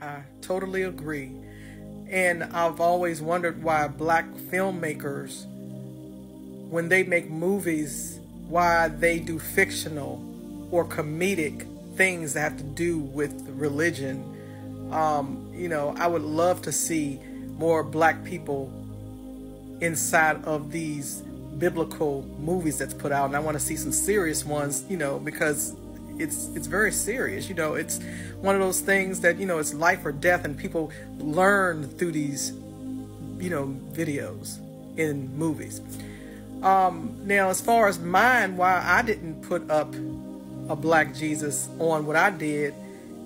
I totally agree. And I've always wondered why black filmmakers, when they make movies, why they do fictional or comedic things that have to do with religion. Um, you know, I would love to see more black people inside of these biblical movies that's put out and I want to see some serious ones, you know, because it's it's very serious. You know, it's one of those things that, you know, it's life or death and people learn through these you know, videos in movies. Um, now, as far as mine, why I didn't put up a black Jesus on what I did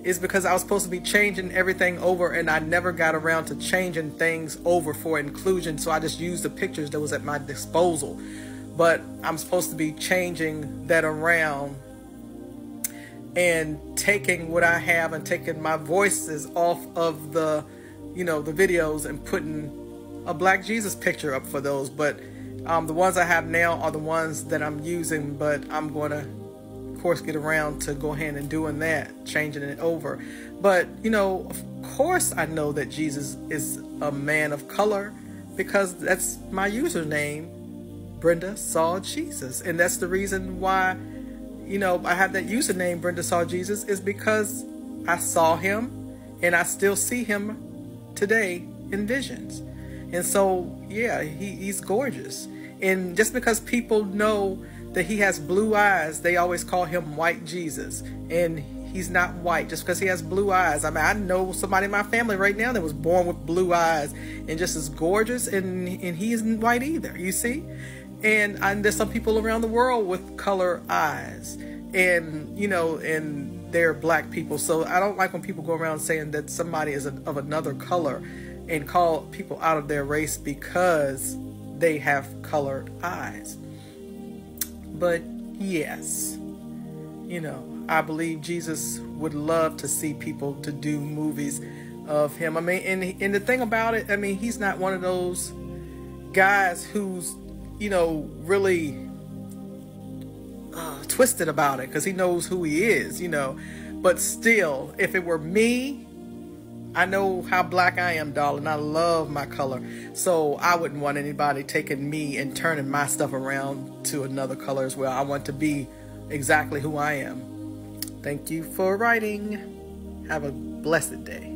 is because I was supposed to be changing everything over and I never got around to changing things over for inclusion. So I just used the pictures that was at my disposal. But I'm supposed to be changing that around and taking what I have and taking my voices off of the, you know, the videos and putting a black Jesus picture up for those. But um, the ones I have now are the ones that I'm using, but I'm going to of course get around to go ahead and doing that, changing it over. But, you know, of course I know that Jesus is a man of color because that's my username, Brenda Saw Jesus. And that's the reason why, you know, I have that username, Brenda Saw Jesus, is because I saw him and I still see him today in visions. And so, yeah, he, he's gorgeous. And just because people know that he has blue eyes, they always call him White Jesus. And he's not white just because he has blue eyes. I mean, I know somebody in my family right now that was born with blue eyes and just as gorgeous, and and he isn't white either. You see, and, and there's some people around the world with color eyes, and you know, and they're black people. So I don't like when people go around saying that somebody is a, of another color, and call people out of their race because they have colored eyes. But yes, you know, I believe Jesus would love to see people to do movies of him. I mean, and and the thing about it, I mean, he's not one of those guys who's, you know, really uh, twisted about it because he knows who he is, you know. But still, if it were me, I know how black I am, darling. I love my color. So I wouldn't want anybody taking me and turning my stuff around to another color as well. I want to be exactly who I am. Thank you for writing. Have a blessed day.